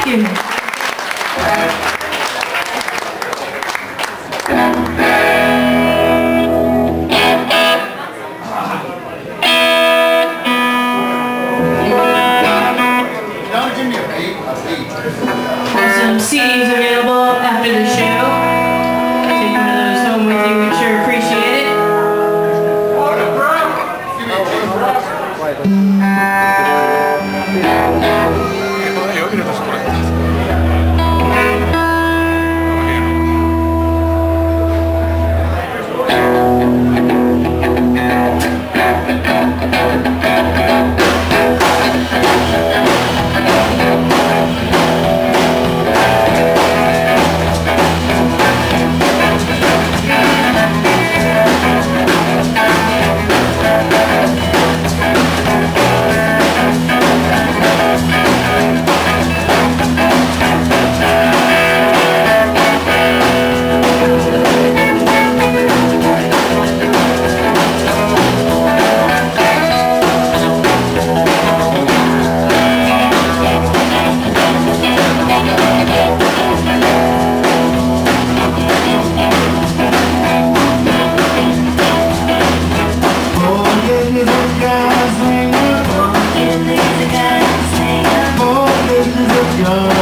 Thank you. Don't give me a beat, a beat. Some CDs go.